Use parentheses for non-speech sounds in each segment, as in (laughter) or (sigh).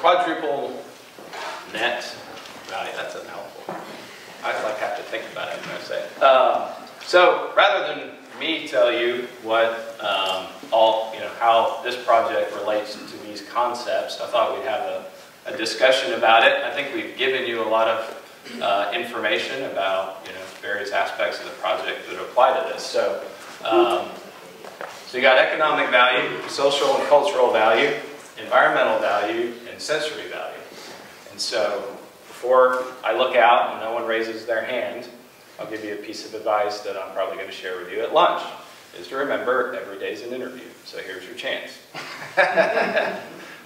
Quadruple net value, that's mouthful. I like have to think about it when I say it. Um, so rather than me tell you what um, all, you know, how this project relates to these concepts, I thought we'd have a, a discussion about it. I think we've given you a lot of uh, information about, you know, various aspects of the project that apply to this. So, um, so you got economic value, social and cultural value, environmental value, and sensory value. And so before I look out and no one raises their hand, I'll give you a piece of advice that I'm probably going to share with you at lunch, is to remember every day is an interview. So here's your chance. (laughs)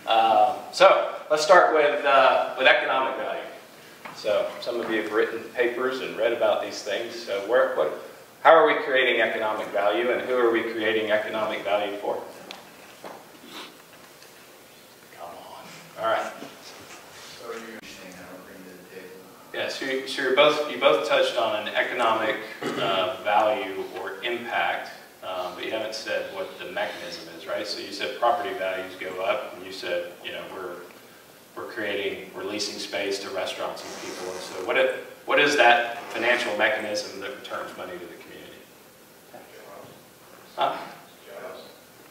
um, so let's start with, uh, with economic value. So some of you have written papers and read about these things. So where, what, how are we creating economic value and who are we creating economic value for? Come on. All right. So are you understanding how to bring to the table? Yeah, so, you, so you're both, you both touched on an economic uh, value or impact, um, but you haven't said what the mechanism is, right? So you said property values go up, and you said, you know, we're, we're creating, we're leasing space to restaurants and people, and so what, it, what is that financial mechanism that returns money to the community? Huh?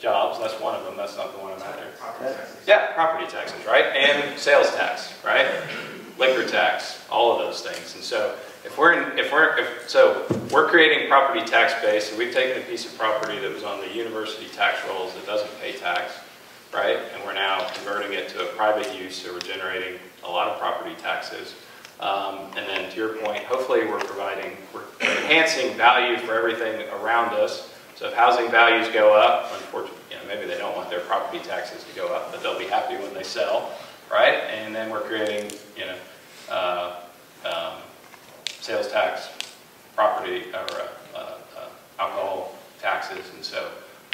Jobs, that's one of them, that's not the one I'm after. Property taxes. Yeah, property taxes, right? And sales tax, right? Liquor tax, all of those things. And so if we're, in, if we're, if, so we're creating property tax base, so we've taken a piece of property that was on the university tax rolls that doesn't pay tax, right? And we're now converting it to a private use, so we're generating a lot of property taxes. Um, and then to your point, hopefully we're providing, we're enhancing value for everything around us. So if housing values go up, unfortunately, you know, maybe they don't want their property taxes to go up, but they'll be happy when they sell, right? And then we're creating, you know, uh, um, sales tax, property, or uh, uh, alcohol taxes, and so,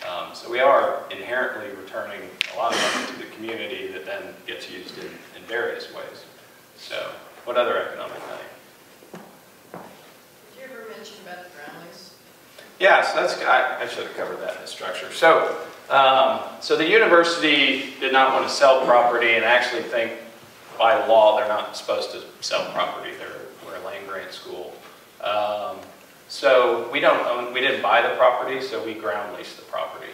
um, so we are inherently returning a lot of money to the community that then gets used in, in various ways. So, what other economic value? Did you ever mention about the ground lease? Yeah, so that's, I, I should have covered that in the structure. So, um, so the university did not want to sell property and actually think by law they're not supposed to sell property. They're, we're a land grant school. Um, so we don't own, we didn't buy the property, so we ground leased the property.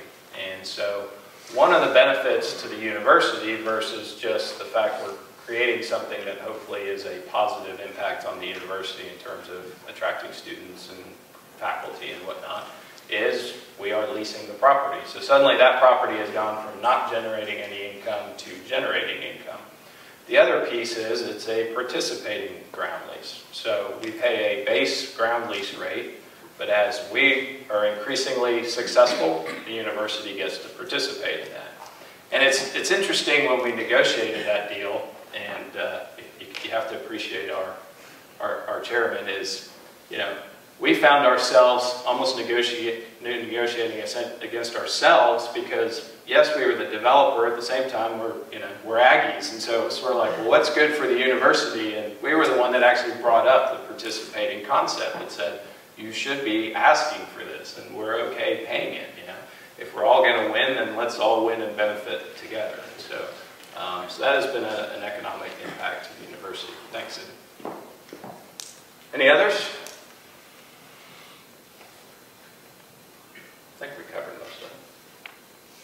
And so one of the benefits to the university versus just the fact we're creating something that hopefully is a positive impact on the university in terms of attracting students and faculty and whatnot, is we are leasing the property. So suddenly that property has gone from not generating any income to generating income. The other piece is it's a participating ground lease. So we pay a base ground lease rate, but as we are increasingly successful, the university gets to participate in that. And it's, it's interesting when we negotiated that deal, and uh, you, you have to appreciate our, our, our chairman is, you know, we found ourselves almost negotiate, negotiating against ourselves because yes, we were the developer at the same time we're you know we're Aggies, and so it was sort of like, well, what's good for the university? And we were the one that actually brought up the participating concept that said you should be asking for this, and we're okay paying it. You know, if we're all going to win, then let's all win and benefit together. So, um, so that has been a, an economic impact to the university. Thanks. Any others? I think we covered most of them.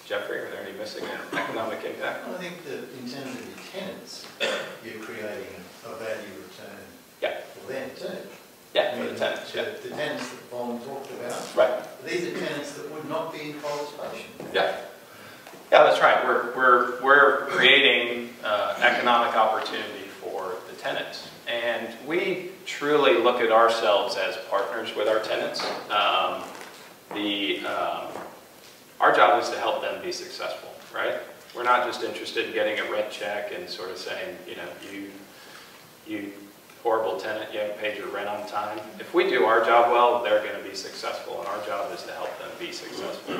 Jeffrey, are there any missing economic impact? I think that in terms of the tenants, you're creating a value return Yeah. for them too. Yeah, I for the tenants, yeah. The tenants that Von talked about, Right. these are tenants that would not be in Coles Yeah. Yeah, that's right. We're, we're, we're creating uh, economic opportunity for the tenants. And we truly look at ourselves as partners with our tenants. Um, the, um, our job is to help them be successful, right? We're not just interested in getting a rent check and sort of saying, you know, you, you horrible tenant, you haven't paid your rent on time. If we do our job well, they're going to be successful, and our job is to help them be successful.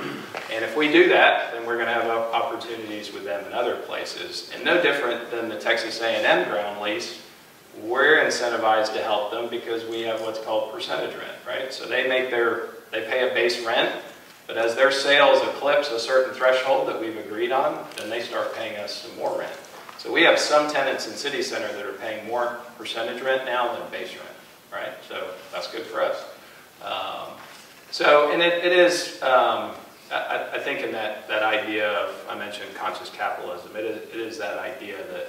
And if we do that, then we're going to have opportunities with them in other places. And no different than the Texas A&M ground lease, we're incentivized to help them because we have what's called percentage rent, right? So they make their, they pay a base rent, but as their sales eclipse a certain threshold that we've agreed on, then they start paying us some more rent. So we have some tenants in city center that are paying more percentage rent now than base rent, right? So that's good for us. Um, So, and it, it is, um, I, I- think in that, that idea of, I mentioned conscious capitalism, it is, it is that idea that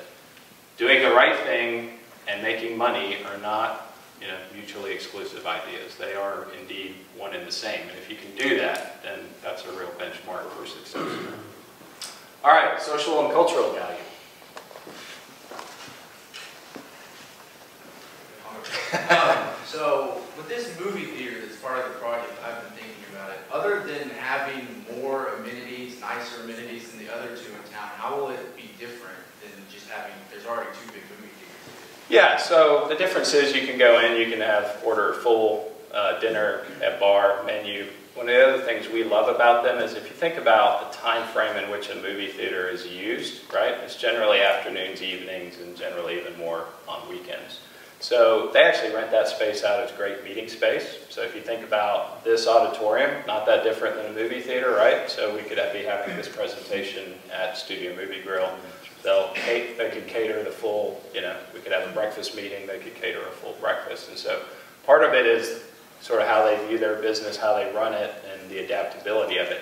doing the right thing and making money are not, you know, mutually exclusive ideas. They are indeed one and the same. And if you can do that, then that's a real benchmark for success. All right, social and cultural value. (laughs) So with this movie theater that's part of the project, I've been thinking about it. Other than having more amenities, nicer amenities than the other two in town, how will it be different than just having, there's already two big movie? Yeah, so the difference is you can go in, you can have, order full uh, dinner at bar menu. One of the other things we love about them is if you think about the time frame in which a movie theater is used, right? It's generally afternoons, evenings, and generally even more on weekends. So they actually rent that space out as great meeting space. So if you think about this auditorium, not that different than a movie theater, right? So we could be having this presentation at Studio Movie Grill. They'll, they could cater the full, you know, we could have a breakfast meeting, they could cater a full breakfast. And so part of it is sort of how they view their business, how they run it, and the adaptability of it.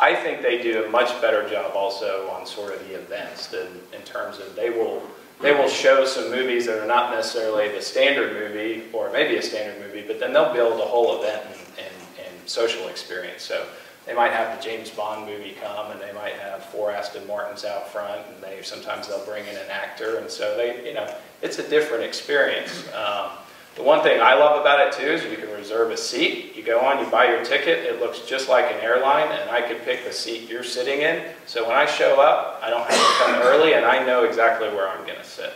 I think they do a much better job also on sort of the events than in terms of they will they will show some movies that are not necessarily the standard movie or maybe a standard movie, but then they'll build a whole event and, and, and social experience. So they might have the James Bond movie come and they might have four Aston Martins out front and they sometimes they'll bring in an actor and so they, you know, it's a different experience. Um, the one thing I love about it too is you can reserve a seat. You go on, you buy your ticket. It looks just like an airline, and I could pick the seat you're sitting in. So when I show up, I don't have to come early, and I know exactly where I'm going to sit.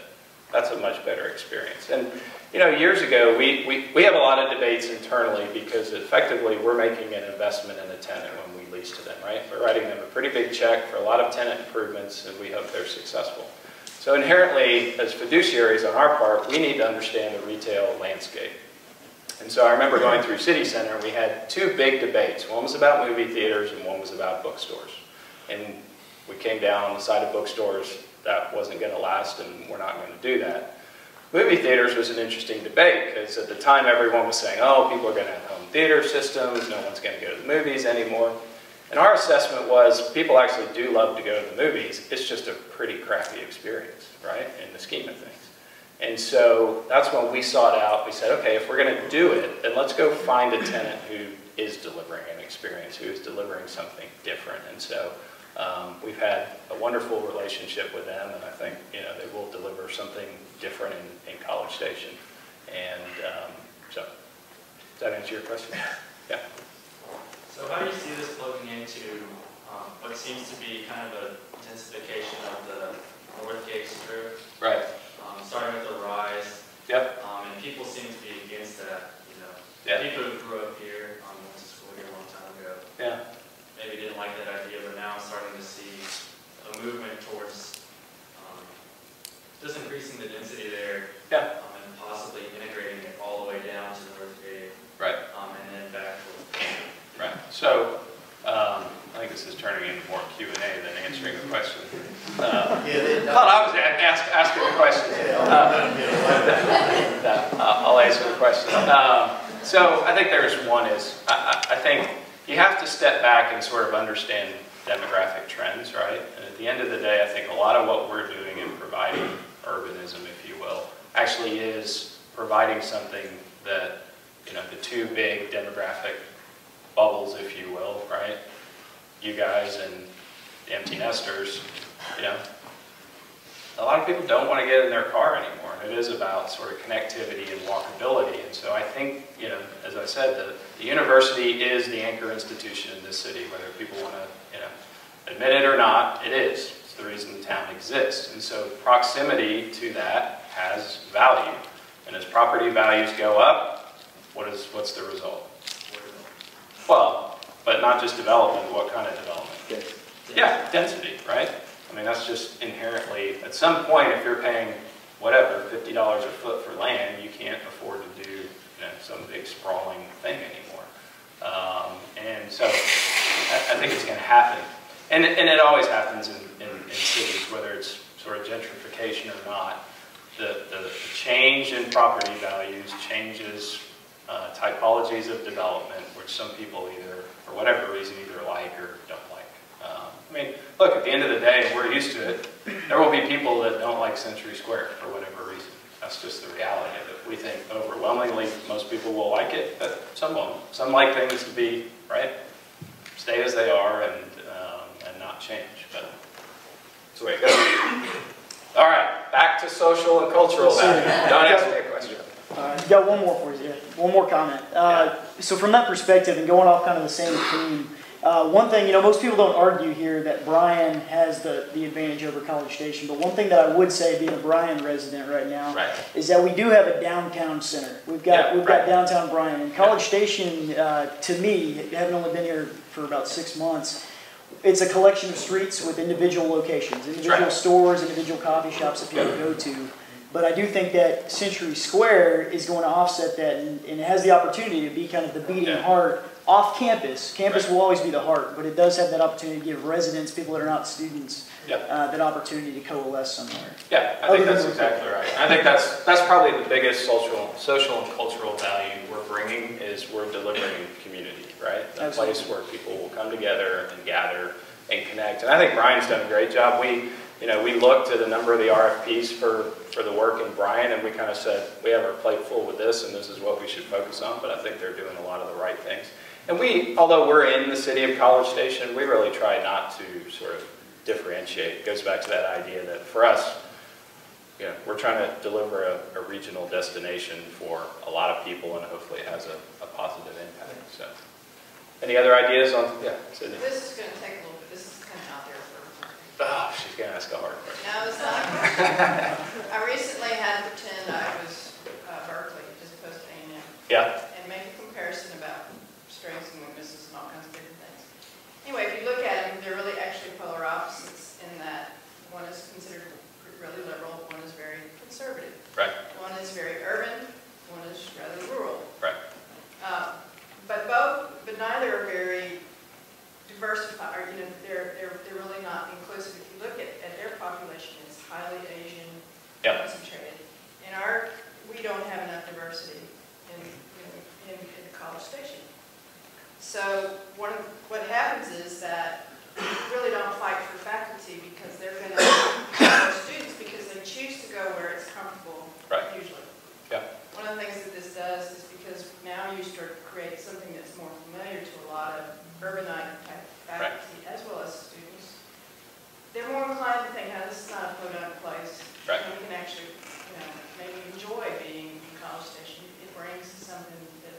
That's a much better experience. And you know, years ago, we, we, we have a lot of debates internally because effectively we're making an investment in a tenant when we lease to them, right? We're writing them a pretty big check for a lot of tenant improvements, and we hope they're successful. So inherently, as fiduciaries on our part, we need to understand the retail landscape. And so I remember going through City Center, and we had two big debates. One was about movie theaters, and one was about bookstores. And we came down on the side of bookstores, that wasn't going to last, and we're not going to do that. Movie theaters was an interesting debate, because at the time everyone was saying, oh, people are going to have home theater systems, no one's going to go to the movies anymore. And our assessment was people actually do love to go to the movies. It's just a pretty crappy experience, right, in the scheme of things. And so that's when we sought out, we said, okay, if we're going to do it, then let's go find a tenant who is delivering an experience, who is delivering something different. And so um, we've had a wonderful relationship with them, and I think you know they will deliver something different in, in College Station. And um, so, does that answer your question? (laughs) yeah. So how do you see this plugging into um, what seems to be kind of a intensification of the Northgate Strip, Right. um, starting with the rise, Yep. um, and people seem to be against that, you know. Yeah. People who grew up here, um, went to school here a long time ago, Yeah. Maybe didn't like that idea, but now I'm starting to see a movement towards um, just increasing the density there Yeah. um, and possibly integrating it all the way down to Northgate Right. um, and then back towards Right. So um, I think this is turning into more Q and A than answering the question. Uh, Yeah. I thought I was ask, asking the question. Uh, I'm gonna get away. No, (laughs) I'll I'll answer the question. Um, So I think there's one is, I, I I think you have to step back and sort of understand demographic trends, right? And at the end of the day, I think a lot of what we're doing in providing urbanism, if you will, actually is providing something that, you know, the two big demographic bubbles, if you will, right? You guys and empty nesters, you know, a lot of people don't want to get in their car anymore. It is about sort of connectivity and walkability. And so I think, you know, as I said, the, the university is the anchor institution in this city, whether people want to, you know, admit it or not, it is. It's the reason the town exists. And so proximity to that has value. And as property values go up, what is, what's the result? Well, but not just development, what kind of development? Yeah, density, right? I mean, that's just inherently, at some point, if you're paying, whatever, fifty dollars a foot for land, you can't afford to do, you know, some big sprawling thing anymore. Um, and so, I, I think it's gonna happen. And, it- and it always happens in, in, in cities, whether it's sort of gentrification or not, the, the the change in property values changes uh, typologies of development, which some people either, for whatever reason, either like or don't like. Um, I mean, look, at the end of the day, we're used to it. There will be people that don't like Century Square for whatever reason. That's just the reality of it. We think overwhelmingly, most people will like it, but some won't. Some like things to be, right, stay as they are and, um, and not change, but that's the way it goes. All right, back to social and cultural value. Don't ask me a question. Uh, got one more for you, one more comment. Uh, So from that perspective, and going off kind of the same theme, uh, one thing, you know, most people don't argue here that Bryan has the, the advantage over College Station, but one thing that I would say, being a Bryan resident right now, Right, is that we do have a downtown center. We've got, Yeah, we've got downtown Bryan. And College Station, uh, to me, having only been here for about six months, it's a collection of streets with individual locations, individual right. stores, individual coffee shops that people go to. But I do think that Century Square is going to offset that and, and it has the opportunity to be kind of the beating Yeah. heart off campus. Campus Right. will always be the heart, but it does have that opportunity to give residents, people that are not students, Yeah. uh, that opportunity to coalesce somewhere. Yeah, I Other think that's exactly right. I think that's, that's probably the biggest social, social and cultural value we're bringing is we're delivering community, right? A place where people will come together and gather and connect. And I think Bryan's done a great job. We, you know, we looked at a number of the RFPs for, for the work in Bryan and we kind of said, we have our plate full with this and this is what we should focus on, but I think they're doing a lot of the right things. And we, although we're in the city of College Station, we really try not to sort of differentiate. It goes back to that idea that for us, you know, we're trying to deliver a, a regional destination for a lot of people, and hopefully it has a, a positive impact, so. Any other ideas on, yeah, Sydney? This is gonna take a little bit, this is kind of out there for. Oh, she's gonna ask a hard question. No, it's not. (laughs) I recently had to pretend I was uh, Berkeley, as opposed to A and M, Yeah, and make a comparison about and all kinds of different things. Anyway, if you look at them, they're really actually polar opposites in that one is considered really liberal, one is very conservative. right, One is very urban, one is rather rural. right, Uh, But both, but neither are very diversified, or, you know, they're, they're, they're really not inclusive. If you look at, at their population, it's highly Asian Yep. concentrated. And our, we don't have enough diversity in, know, in, in the college station. So one of, what happens is that we really don't fight for faculty because they're gonna, (coughs) students, because they choose to go where it's comfortable Right. usually. Yeah. One of the things that this does is because now you start to create something that's more familiar to a lot of urbanite faculty as well as students. They're more inclined to think, oh, this is not a podunk place. Right. And we can actually, you know, maybe enjoy being in College Station. It brings something that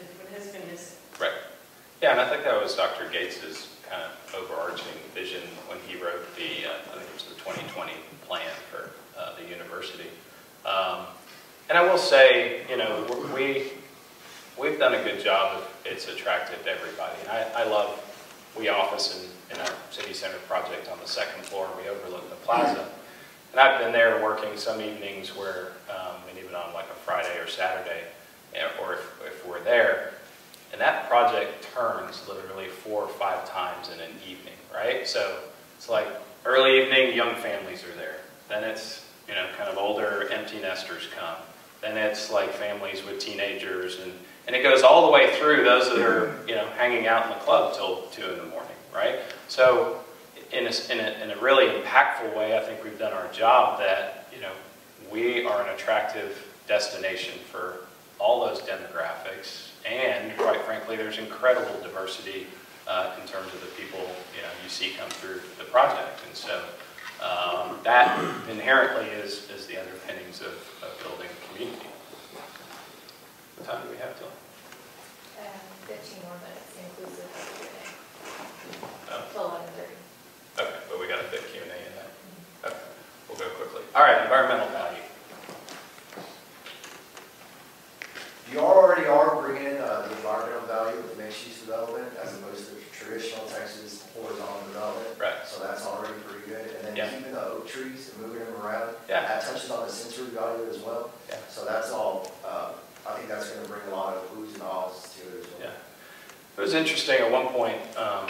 that has been missing. Right. Yeah, and I think that was Dr. Gates's kind of overarching vision when he wrote the, uh, I think it was the 2020 plan for uh, the university. Um, And I will say, you know, we, we've done a good job of, it's attractive to everybody. And I, I love, we office in, in our city center project on the second floor, we overlook the plaza. And I've been there working some evenings where, um, and even on like a Friday or Saturday, eh, or if, if we're there, and that project turns literally four or five times in an evening, right? So it's like early evening, young families are there. Then it's, you know, kind of older empty nesters come. Then it's like families with teenagers and, and it goes all the way through those that are, you know, hanging out in the club till two in the morning, right? So in a, in a, in a really impactful way, I think we've done our job that, you know, we are an attractive destination for all those demographics. And frankly, there's incredible diversity uh, in terms of the people, you know, you see come through the project. And so um, that inherently is, is the underpinnings of, of building community. What time do we have till? Uh, Fifteen more minutes inclusive of Q&A. Oh. Till eleven thirty. Okay, but we got a bit Q and A in that. Okay, we'll go quickly. All right, environmental value. You already are bringing in the environmental value with mixed-use development as opposed to traditional Texas horizontal development. Right. So that's already pretty good. And Yeah. then keeping the oak trees and moving them around. Yeah. That touches on the sensory value as well. Yeah. So that's all, uh, I think that's gonna bring a lot of oohs and ahs to it as well. Yeah. It was interesting, at one point, um,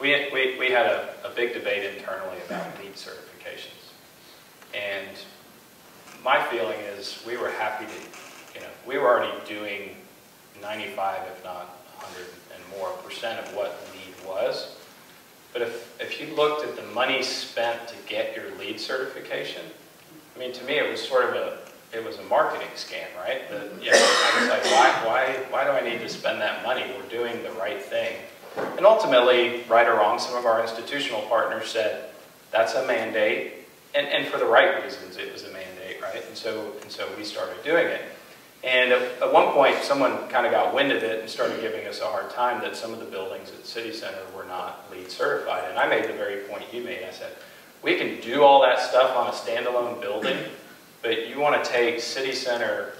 we, we, we had a, a big debate internally about LEED certifications. And my feeling is, we were happy to, you know, we were already doing 95, if not 100 and more percent of what the LEED was. But if, if you looked at the money spent to get your LEED certification, I mean, to me, it was sort of a, it was a marketing scam, right? Know, I was like, why, why, why do I need to spend that money? We're doing the right thing. And ultimately, right or wrong, some of our institutional partners said, that's a mandate, and, and for the right reasons, it was a mandate, right? And so, and so we started doing it. And at, at one point, someone kind of got wind of it and started giving us a hard time that some of the buildings at city center were not LEED certified. And I made the very point you made. I said, we can do all that stuff on a standalone building, but you want to take city center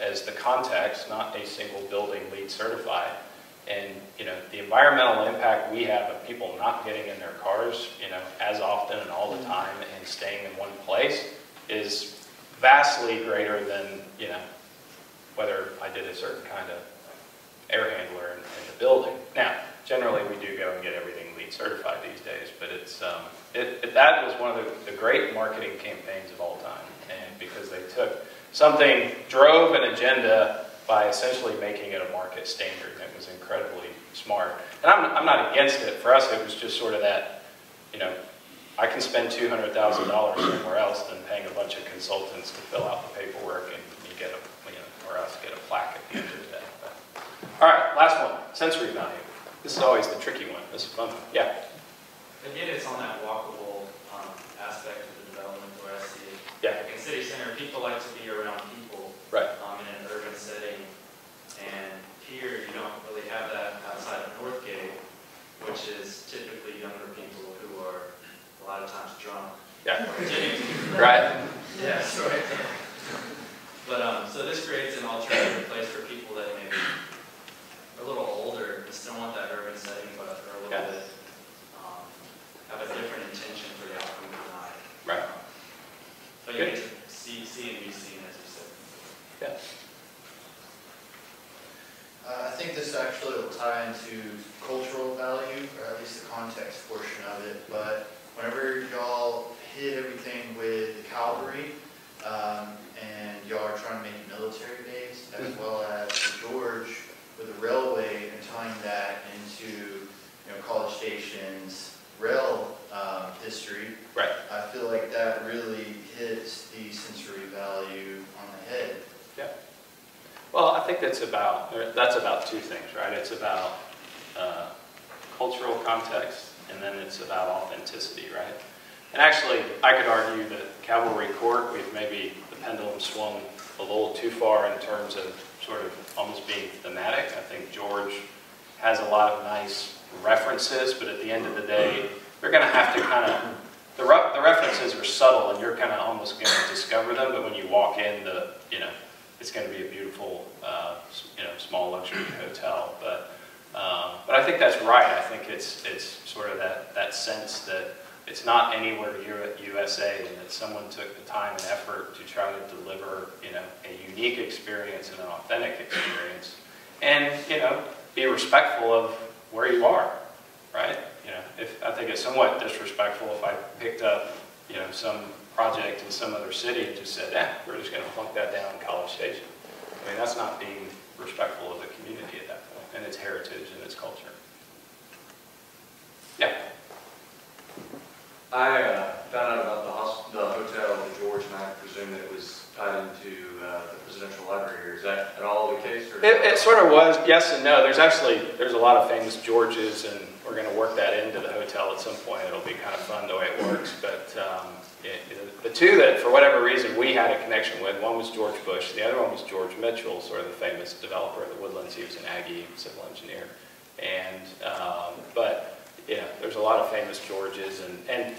as the context, not a single building LEED certified. And, you know, the environmental impact we have of people not getting in their cars, you know, as often and all the mm-hmm. time and staying in one place is vastly greater than, you know, whether I did a certain kind of air handler in, in the building. Now, generally, we do go and get everything LEED certified these days, but it's, um, it, it- that was one of the, the great marketing campaigns of all time. And because they took something, drove an agenda by essentially making it a market standard, and it was incredibly smart. And I'm, I'm not against it. For us, it was just sort of that, you know, I can spend $200,000 somewhere else than paying a bunch of consultants to fill out the paperwork and you get a, else get a plaque at the end of the day. But- All right, last one, sensory value. This is always the tricky one. This is fun. Yeah, Again, it's on that walkable um, aspect of the development where I see it. yeah, Like in city center, people like to be around people right. um, in an urban setting. And here, you don't really have that outside of Northgate, which is typically younger people who are a lot of times drunk. Yeah, right. (laughs) Yes, right. But, um, so this creates an alternative place for people that maybe are a little older, and still want that urban setting, but are a Yeah. little bit, um, have a different intention for the outcome of the night. Right. But you get to see, see and be seen, as you said. Yeah. Uh, I think this actually will tie into cultural value, or at least the context portion of it, but whenever y'all hit everything with the cavalry, um, and y'all are trying to make it military based, as well as the George with the railway and tying that into, you know, College Station's rail, um, history, Right. I feel like that really hits the sensory value on the head. Well, I think that's about, or that's about two things, right? It's about uh, cultural context, and then it's about authenticity, right? And actually, I could argue that Cavalry Court, we've maybe, the pendulum swung a little too far in terms of sort of almost being thematic. I think George has a lot of nice references, but at the end of the day, you're going to have to kind of, the re- the references are subtle, and you're kind of almost going to discover them, but when you walk in, the, you know, it's going to be a beautiful, uh, you know, small luxury hotel. But, um, but I think that's right. I think it's, it's sort of that, that sense that it's not anywhere USA and that someone took the time and effort to try to deliver, you know, a unique experience and an authentic experience. And, you know, be respectful of where you are, right? You know, if, I think it's somewhat disrespectful if I picked up, you know, some project in some other city and just said, eh, we're just gonna plunk that down in College Station. I mean, that's not being respectful of the community at that point, and its heritage and its culture. Yeah, I uh, found out about the hos, the hotel, the George, and I presume that it was tied into uh, the presidential library here. Is that at all the case? or- it, it sort of was, yes and no. There's actually, there's a lot of famous Georges, and we're gonna work that into the hotel at some point. It'll be kind of fun the way it works, but, um, it- it- the two that, for whatever reason, we had a connection with, one was George Bush, the other one was George Mitchell, sort of the famous developer of the Woodlands. He was an Aggie civil engineer. And, um, but, know, there's a lot of famous Georges, and, and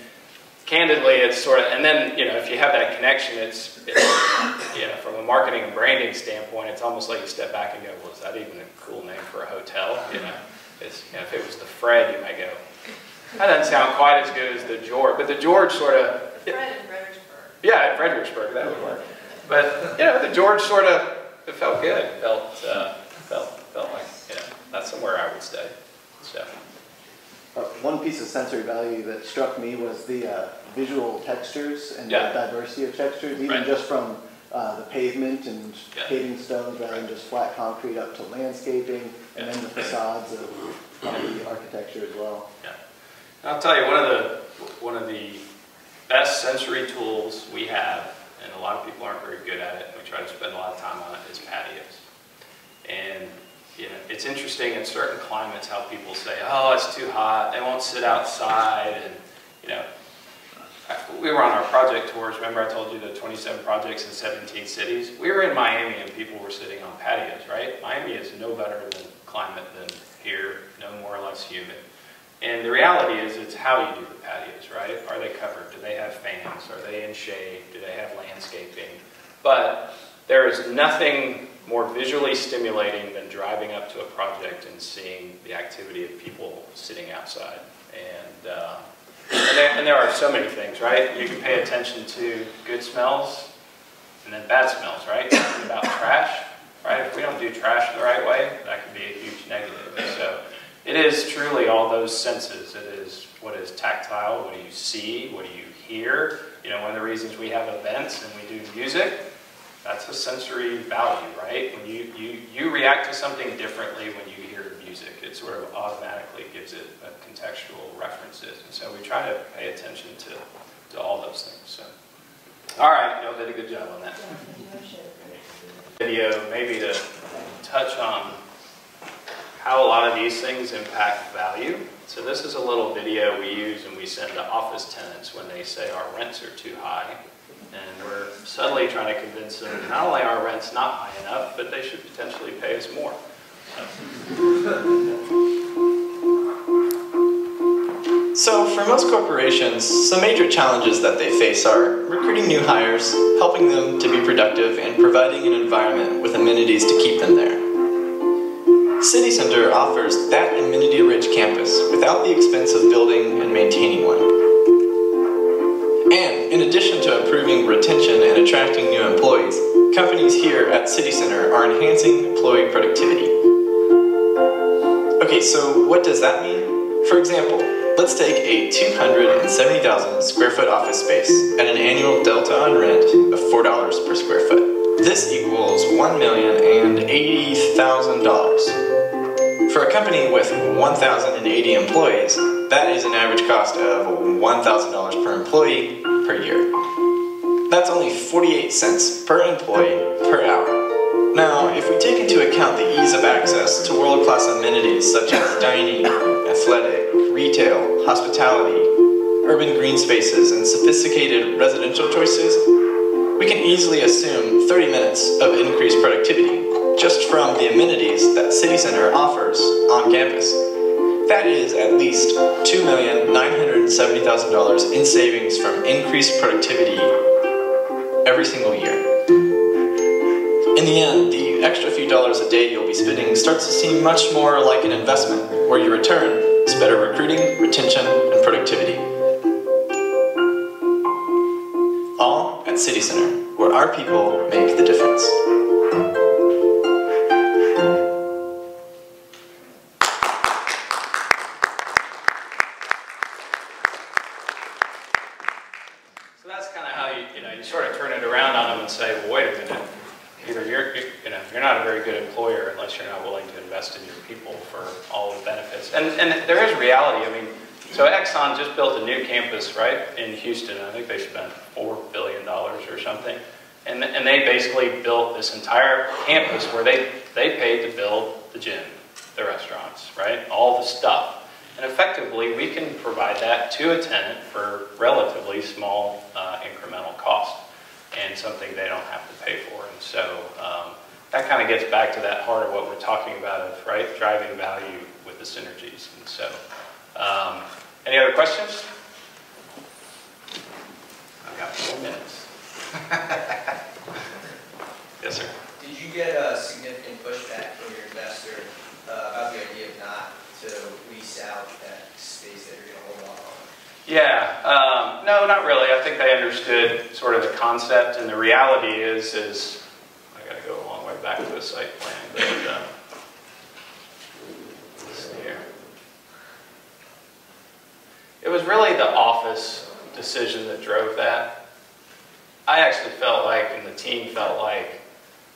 candidly, it's sort of, and then, you know, if you have that connection, it's, it's, know, from a marketing and branding standpoint, it's almost like you step back and go, well, is that even a cool name for a hotel? You know, it's, you know, if it was the Fred, you might go, that doesn't sound quite as good as the George, but the George sort of, Fred in Fredericksburg. yeah, in Fredericksburg, that would work. But, you know, the George sort of, it felt good, It felt, uh, felt, felt like, you know, that's somewhere I would stay, so. Uh, One piece of sensory value that struck me was the, uh, visual textures and the diversity of textures, even Right. just from uh, the pavement and Yeah. paving stones rather than just flat concrete up to landscaping, and then the facades of the architecture as well. And I'll tell you, one of the, one of the best sensory tools we have, and a lot of people aren't very good at it, we try to spend a lot of time on it, is patios. And, you know, it's interesting in certain climates how people say, oh, it's too hot, they won't sit outside, and, you know, we were on our project tours, remember I told you the 27 projects in 17 cities? We were in Miami and people were sitting on patios, right? Miami is no better than climate than here, no more or less humid. And the reality is, it's how you do the patios, right? Are they covered? Do they have fans? Are they in shade? Do they have landscaping? But there is nothing more visually stimulating than driving up to a project and seeing the activity of people sitting outside. And, uh, and, there, and there are so many things, right? You can pay attention to good smells and then bad smells, right? About trash, right? If we don't do trash the right way, that could be a huge negative. So it is truly all those senses. It is what is tactile, what do you see, what do you hear? You know, one of the reasons we have events and we do music, that's a sensory value, right? When you, you, you react to something differently when you hear music. It sort of automatically gives it contextual references. And so we try to pay attention to, to all those things. So, all right, y'all did a good job on that. Video, maybe to touch on how a lot of these things impact value. So this is a little video we use and we send to office tenants when they say our rents are too high. And we're subtly trying to convince them not only our rents not high enough, but they should potentially pay us more. So, for most corporations, some major challenges that they face are recruiting new hires, helping them to be productive, and providing an environment with amenities to keep them there. City Center offers that amenity-rich campus without the expense of building and maintaining one. And in addition to improving retention and attracting new employees, companies here at City Center are enhancing employee productivity. Okay, so what does that mean? For example, let's take a 270,000 square foot office space at an annual delta on rent of $4 per square foot. This equals $1,080,000. For a company with 1,080 employees, that is an average cost of $1,000 per employee per year. That's only 48 cents per employee per hour. Now, if we take into account the ease of access to world-class amenities such as dining, athletic, retail, hospitality, urban green spaces, and sophisticated residential choices, we can easily assume 30 minutes of increased productivity just from the amenities that City Center offers on campus. That is at least $2,970,000 in savings from increased productivity every single year. In the end, the extra few dollars a day you'll be spending starts to seem much more like an investment, where your return is better recruiting, retention, and productivity. All at City Center, where our people make the difference. And, and there is reality. I mean, so Exxon just built a new campus, right, in Houston. I think they spent $4 billion or something. And, and they basically built this entire campus where they, they paid to build the gym, the restaurants, right, all the stuff. And effectively, we can provide that to a tenant for relatively small uh, incremental cost and something they don't have to pay for. And so um, that kind of gets back to that heart of what we're talking about of, right, driving value the synergies. And so, um, any other questions? I've got four minutes. (laughs) Yes, sir. Did you get a significant pushback from your investor uh, about the idea of not to lease out that space that you're going to hold on? Yeah, um, no, not really. I think they understood sort of the concept, and the reality is, is I got to go a long way back to the site plan, but uh, let's see here. It was really the office decision that drove that. I actually felt like, and the team felt like,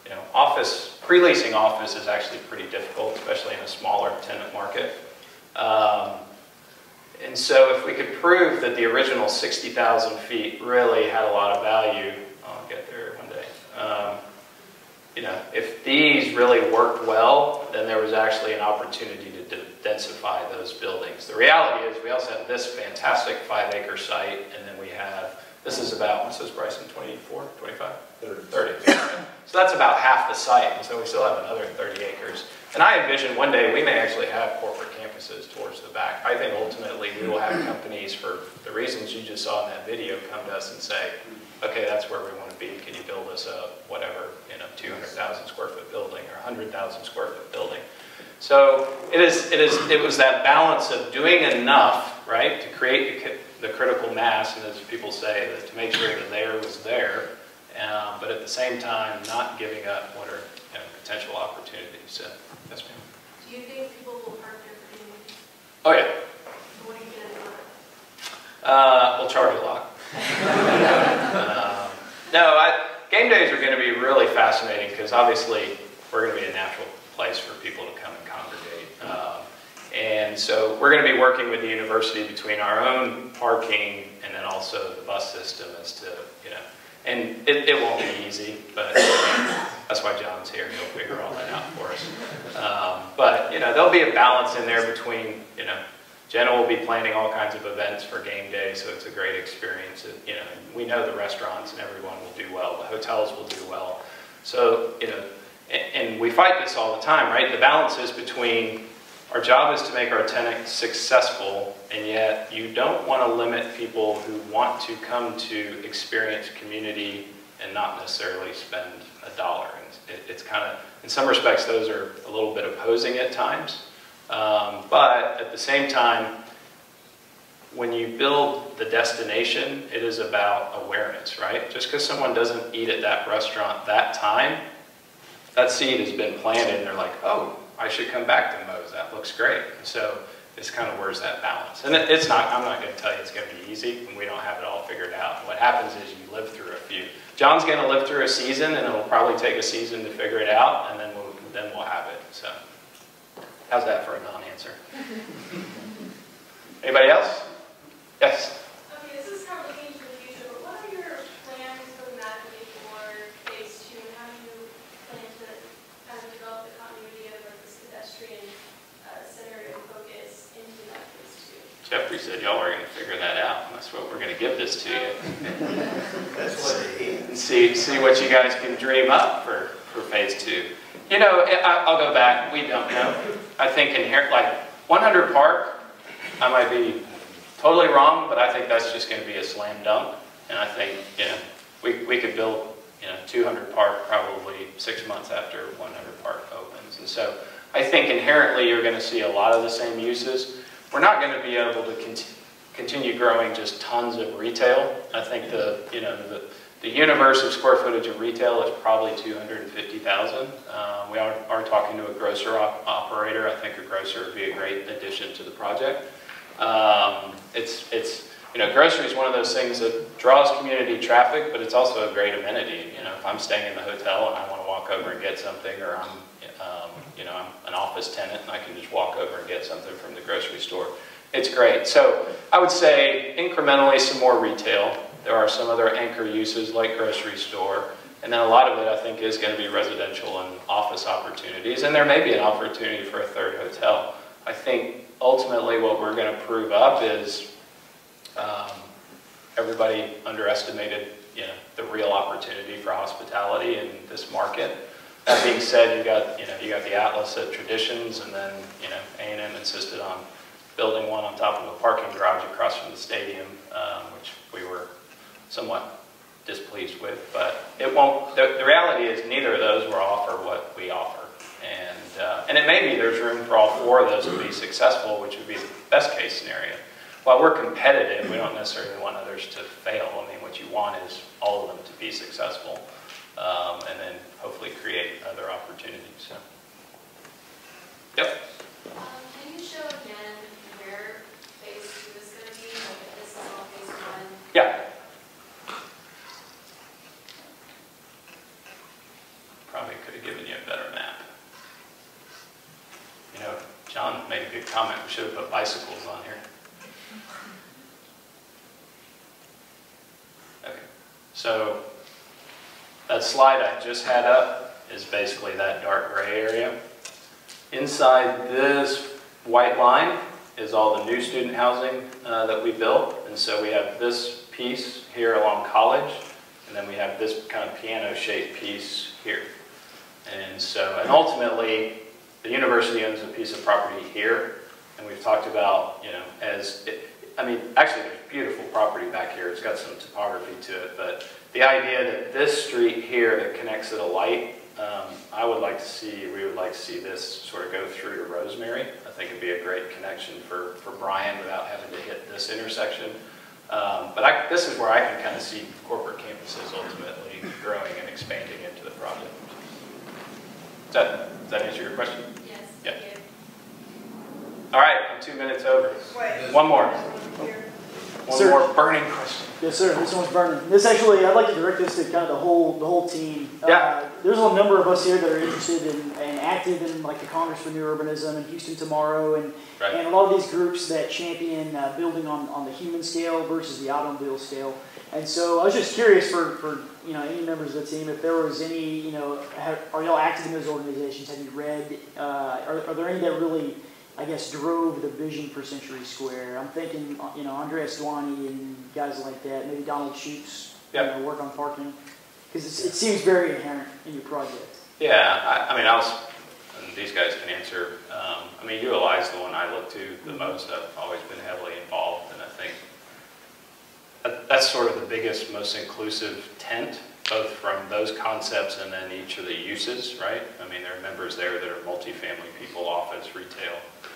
you know, office, pre-leasing office is actually pretty difficult, especially in a smaller tenant market. Um, and so if we could prove that the original 60,000 feet really had a lot of value, I'll get there one day. Um, you know, if these really worked well, then there was actually an opportunity to de- densify those buildings. The reality is we also have this fantastic five acre site and then we have, this is about, what's this Bryson, 24, 25? 30. So that's about half the site, and so we still have another 30 acres. And I envision one day we may actually have corporate campuses towards the back. I think ultimately we will have companies for the reasons you just saw in that video come to us and say, okay, that's where we want be. Can you build us a whatever, you know, 200,000 square foot building or 100,000 square foot building? So it is, it is, it was that balance of doing enough, right, to create the, the critical mass, and as people say, that to make sure that there was there, um, but at the same time, not giving up what are you know, potential opportunities. So, yes, ma'am. Do you think people will park there for Oh, yeah. what are you do? Uh, we'll charge a lot. Um, (laughs) no, I, game days are going to be really fascinating because obviously we're going to be a natural place for people to come and congregate. Um, and so we're going to be working with the university between our own parking and then also the bus system as to, you know, and it, it won't be easy, but that's why John's here. He'll figure all that out for us. Um, but, you know, there'll be a balance in there between, you know, Jenna will be planning all kinds of events for game day, so it's a great experience. It- You know, we know the restaurants and everyone will do well. The hotels will do well. So, you know, and, and we fight this all the time, right? The balance is between our job is to make our tenants successful, and yet you don't want to limit people who want to come to experience community and not necessarily spend a dollar. And it, it's kind of, in some respects, those are a little bit opposing at times. Um, but at the same time, when you build the destination, it is about awareness, right? Just because someone doesn't eat at that restaurant that time, that seed has been planted and they're like, oh, I should come back to Moe's, that looks great. And so it's kind of where's that balance? And it- it's not, I'm not going to tell you it's going to be easy and we don't have it all figured out. What happens is you live through a few. John's going to live through a season and it'll probably take a season to figure it out and then we'll, then we'll have it, so. How's that for a non-answer? Anybody else? Yes? Okay, this is kind of looking into the future, but what are your plans programmatically for phase two? And how do you plan to kind of develop the continuity of like this pedestrian uh, scenario focus into that phase two? Jeffrey said y'all are going to figure that out. That's what we're going to give this to you. That's what see, see what you guys can dream up for, for phase two. You know, I, I'll go back. We don't know. I think inherent, like 100 Park, I might be totally wrong, but I think that's just going to be a slam dunk. And I think, you know, we, we could build, you know, 200 Park probably six months after 100 Park opens. And so I think inherently you're going to see a lot of the same uses. We're not going to be able to conti- continue growing just tons of retail. I think the, you know, the, the universe of square footage of retail is probably 250,000. Um, we are, are talking to a grocer op- operator. I think a grocer would be a great addition to the project. Um, it's, it's, you know, grocery is one of those things that draws community traffic, but it's also a great amenity. You know, if I'm staying in the hotel and I want to walk over and get something, or I'm, um, you know, I'm an office tenant and I can just walk over and get something from the grocery store, it's great. So I would say incrementally some more retail. There are some other anchor uses like grocery store. And then a lot of it, I think, is going to be residential and office opportunities. And there may be an opportunity for a third hotel. I think ultimately what we're going to prove up is um, everybody underestimated, you know, the real opportunity for hospitality in this market. That being said, you got, you know, you got the Atlas at Traditions, and then, you know, A&M insisted on building one on top of a parking garage across from the stadium, um, which we were somewhat displeased with. But it won't. The, the reality is, neither of those will offer what we offer, and uh, and it may be there's room for all four of those to be successful, which would be the best case scenario. While we're competitive, we don't necessarily want others to fail. I mean, what you want is all of them to be successful, um, and then hopefully create other opportunities. So, yep. Um, Can you show again where phase two is going to be? Like if this is all phase one? Yeah. Comment, we should have put bicycles on here. Okay, so that slide I just had up is basically that dark gray area. Inside this white line is all the new student housing uh, that we built. And so we have this piece here along College, and then we have this kind of piano-shaped piece here. And so, and ultimately, the university owns a piece of property here, and we've talked about, you know, as, it, I mean, actually, there's beautiful property back here. It's got some topography to it, but the idea that this street here that connects to the light, um, I would like to see, we would like to see this sort of go through to Rosemary. I think it'd be a great connection for, for Bryan without having to hit this intersection. Um, but I, this is where I can kind of see corporate campuses ultimately growing and expanding into the project. Does that, does that answer your question? Yes. Yeah. thank you. All right, I'm two minutes over. Wait. One more. One Sir. more burning question. Yes, sir. This one's burning. This actually, I'd like to direct this to kind of the whole, the whole team. Yeah. Uh, there's a number of us here that are interested in, and active in like the Congress for New Urbanism and Houston Tomorrow, and, Right. and a lot of these groups that champion uh, building on, on the human scale versus the automobile scale. And so I was just curious for, for you know any members of the team if there was any you know have, are y'all active in those organizations? Have you read? Uh, are, are there any that really I guess, drove the vision for Century Square. I'm thinking, you know, Andreas Duany and guys like that, maybe Donald Shoup, Yep. you know, work on parking. Because it seems very inherent in your project. Yeah, I, I mean, I was, and these guys can answer, um, I mean, ULI is the one I look to the most. I've always been heavily involved, and I think that, that's sort of the biggest, most inclusive tent, both from those concepts and then each of the uses, right? I mean, there are members there that are multifamily people, office, retail.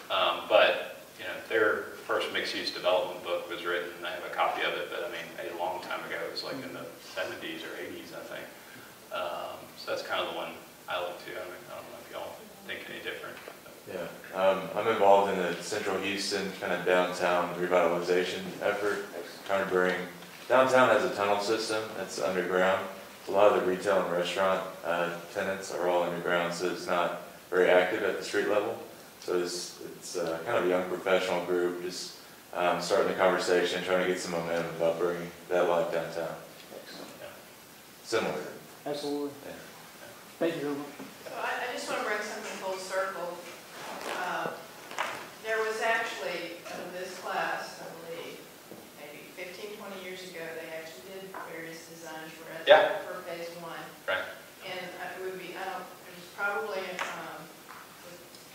Um, but, you know, their first mixed-use development book was written, I have a copy of it, but I mean, a long time ago, it was like in the seventies or eighties, I think. Um, so that's kind of the one I look to. I mean, I don't know if y'all think any different. Yeah, um, I'm involved in the central Houston kind of downtown revitalization effort, trying to bring, downtown has a tunnel system that's underground. A lot of the retail and restaurant, uh, tenants are all underground, so it's not very active at the street level. So it's, it's, uh, kind of a young professional group, just, um, starting the conversation, trying to get some momentum about bringing that life downtown. Similar. Absolutely. Yeah. Thank you very much. So I, I just want to bring something full circle. Uh, There was actually, in this class, I believe, maybe 15, 20 years ago, they actually did various designs for it. Yeah. For phase one. Right. And it would be, I don't, it was probably, um,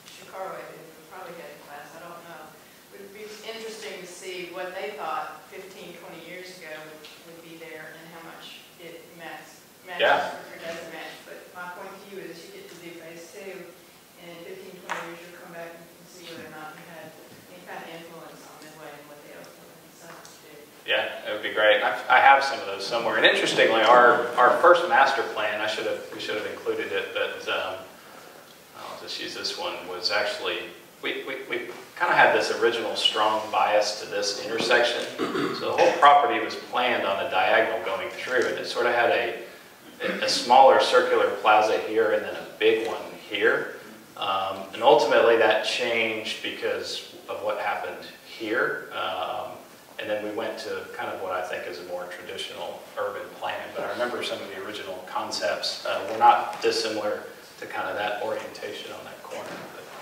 Chicago, it was probably had a class, I don't know. It would be interesting to see what they thought 15, 20 years ago would, would be there and how much it matches, Yeah. matches or doesn't match. But my point to you is you get to do phase two, and in 15, 20 years, you'll come back and you can see whether or not you had any kind of influence on Midway and what they ultimately decided to do. Yeah, it would be great. I, I have some of those somewhere. And interestingly, our, our first master plan, I should have, we should have included it, but, um, I'll just use this one, was actually, we, we, we kind of had this original strong bias to this intersection. So the whole property was planned on a diagonal going through, and it sort of had a, a smaller circular plaza here and then a big one here. Um, and ultimately that changed because of what happened here. Um, and then we went to kind of what I think is a more traditional urban plan. But I remember some of the original concepts uh, were not dissimilar to kind of that orientation on that corner.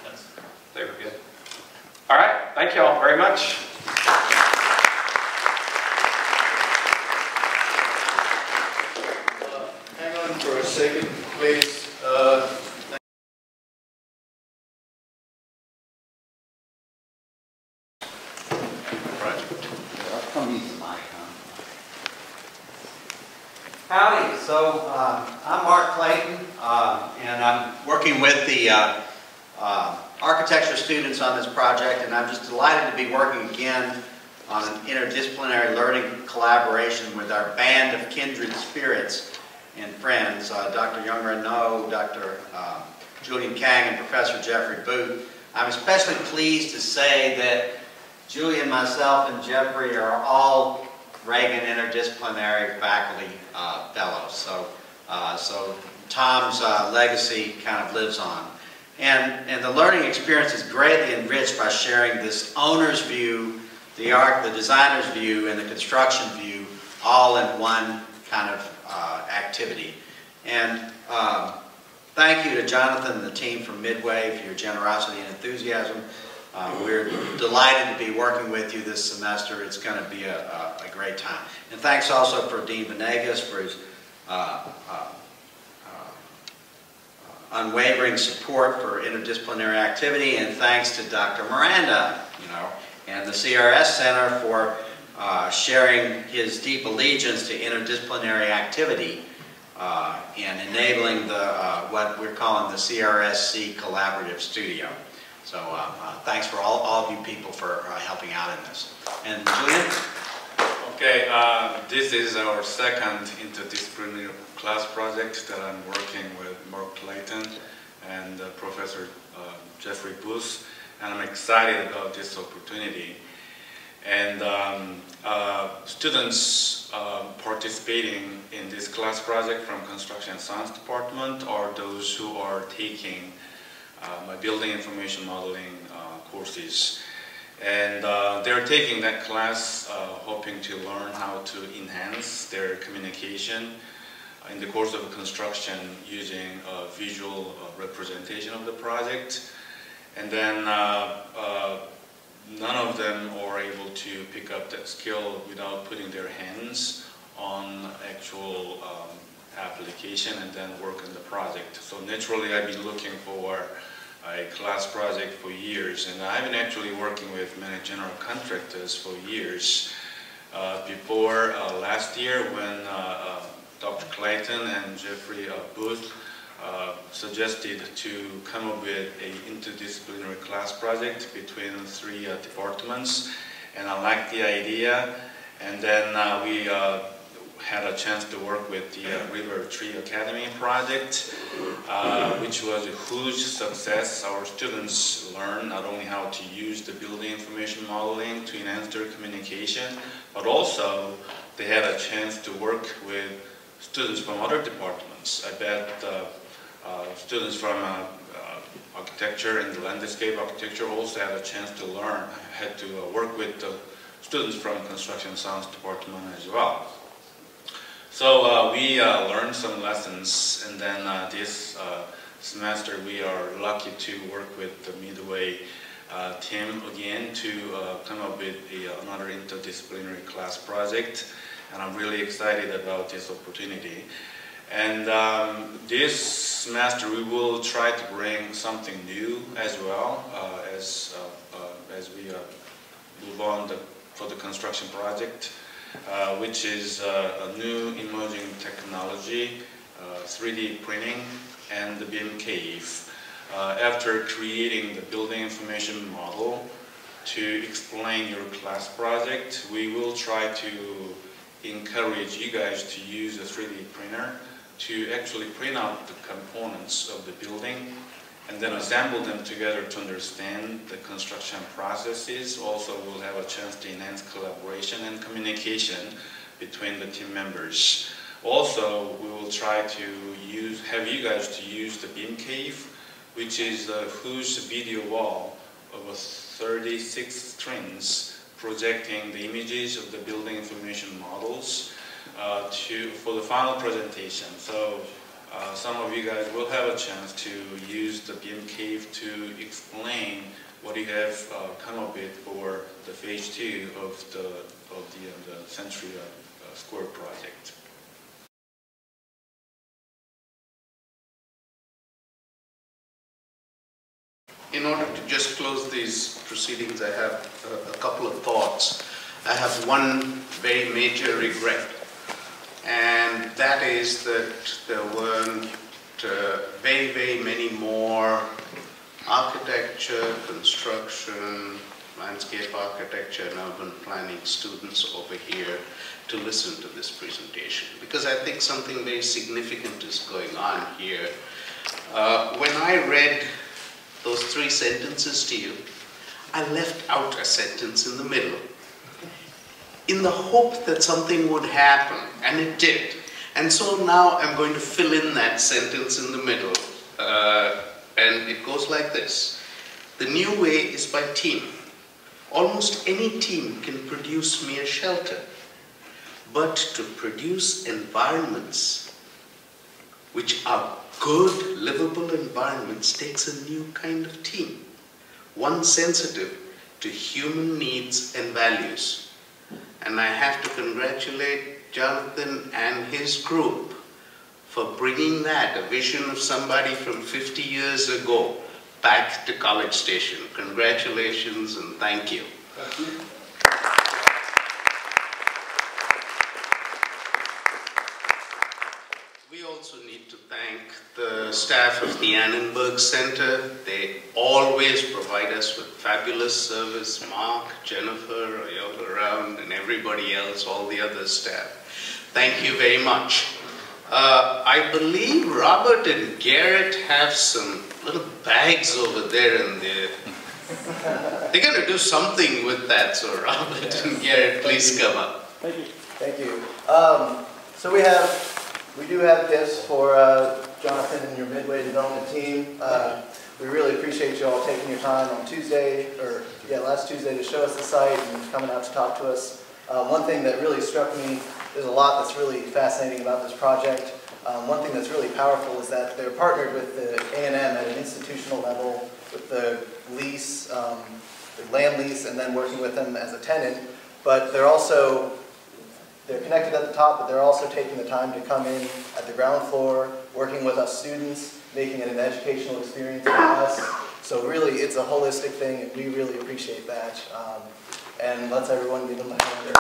But they were good. All right, thank you all very much. Uh, Hang on for a second, please. The mic, huh? Howdy, so uh, I'm Mark Clayton, uh, and I'm working with the uh, uh, architecture students on this project, and I'm just delighted to be working again on an interdisciplinary learning collaboration with our band of kindred spirits and friends, Dr. Youngre Noh, Dr. Julian Kang, and Professor Geoffrey Booth. I'm especially pleased to say that Julian, myself, and Geoffrey are all Regan interdisciplinary faculty uh, fellows. So, uh, so Tom's uh, legacy kind of lives on. And, and the learning experience is greatly enriched by sharing this owner's view, the arc, the designer's view, and the construction view all in one kind of uh, activity. And um, thank you to Jonathan and the team from Midway for your generosity and enthusiasm. Uh, we're delighted to be working with you this semester. It's going to be a, a, a great time. And thanks also for Dean Vanegas for his uh, uh, unwavering support for interdisciplinary activity, and thanks to Dr. Miranda, you know, and the CRS Center for uh, sharing his deep allegiance to interdisciplinary activity uh, and enabling the uh, what we're calling the CRSC Collaborative Studio. So uh, uh, thanks for all, all of you people for uh, helping out in this. And Julian? Okay, this is our second interdisciplinary class project that I'm working with Mark Clayton and uh, Professor uh, Geoffrey Booth, and I'm excited about this opportunity. And um, uh, students um, participating in this class project from Construction Science Department are those who are taking uh, my building information modeling uh, courses. And uh, they're taking that class hoping to learn how to enhance their communication in the course of construction using a visual uh, representation of the project. And then uh, uh, none of them are able to pick up that skill without putting their hands on actual um, application and then work on the project. So naturally I've been looking for a class project for years and I've been actually working with many general contractors for years. Uh, before uh, last year when uh, Dr. Clayton and Geoffrey uh, Booth uh, suggested to come up with an interdisciplinary class project between three departments and I liked the idea and then we had a chance to work with the uh, River Tree Academy project which was a huge success. Our students learned not only how to use the building information modeling to enhance their communication but also they had a chance to work with students from other departments. I bet uh, uh, students from uh, architecture and landscape architecture also had a chance to learn, had to work with students from construction science department as well. So uh, we uh, learned some lessons and then uh, this semester we are lucky to work with the Midway team again to come up with a, another interdisciplinary class project and I'm really excited about this opportunity. And um, this semester we will try to bring something new as well uh, as, uh, uh, as we move on the, for the construction project, uh, which is uh, a new emerging technology, 3D printing and the BIM cave. after creating the building information model to explain your class project, we will try to encourage you guys to use a 3D printer to actually print out the components of the building and then assemble them together to understand the construction processes. Also, we'll have a chance to enhance collaboration and communication between the team members. Also, we will try to use, have you guys to use the BIM cave, which is a huge video wall of 36 screens projecting the images of the building information models uh, to, for the final presentation. So uh, some of you guys will have a chance to use the BIM Cave to explain what you have uh, come up with for the phase two of the, of the, uh, the Century uh, Square project. In order to just close these proceedings, I have a, a couple of thoughts. I have one very major regret, and that is that there weren't uh, very, very many more architecture, construction, landscape architecture and urban planning students over here to listen to this presentation because I think something very significant is going on here. Uh, when I read those three sentences to you, I left out a sentence in the middle in the hope that something would happen, and it did. And so now I'm going to fill in that sentence in the middle uh, And it goes like this. The new way is by team. Almost any team can produce mere shelter. But to produce environments which are good, livable environments takes a new kind of team. One sensitive to human needs and values. And I have to congratulate Jonathan and his group for bringing that, a vision of somebody from 50 years ago, back to College Station. Congratulations and thank you. We also need to thank the staff of the Annenberg Center. They always provide us with fabulous service. Mark, Jennifer, Ayola around, and everybody else, all the other staff. Thank you very much. Uh, I believe Robert and Garrett have some little bags over there and (laughs) they're, they're going to do something with that. So Robert and Garrett, please come up. Thank you. Thank you. Um, so we have, we do have gifts for uh, Jonathan and your Midway Development team. Uh, we really appreciate you all taking your time on Tuesday, or yeah, last Tuesday to show us the site and coming out to talk to us. Uh, one thing that really struck me, there's a lot that's really fascinating about this project. Um, one thing that's really powerful is that they're partnered with the A&M at an institutional level with the lease, um, the land lease, and then working with them as a tenant. But they're also they're connected at the top, but they're also taking the time to come in at the ground floor, working with us students, making it an educational experience for us. So really, it's a holistic thing, and we really appreciate that. Um, and let's everyone give them a hand.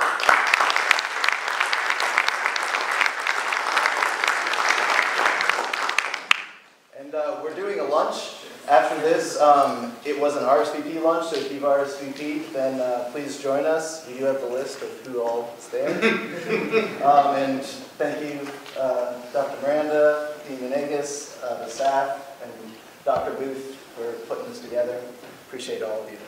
And uh, we're doing a lunch after this. Um, it was an RSVP lunch, so if you've RSVP, then uh, please join us. We do have the list of who all is (laughs) there. um, and thank you, uh, Dr. Miranda, Dean Vanegas, uh, the staff, and Dr. Booth for putting this together. Appreciate all of you.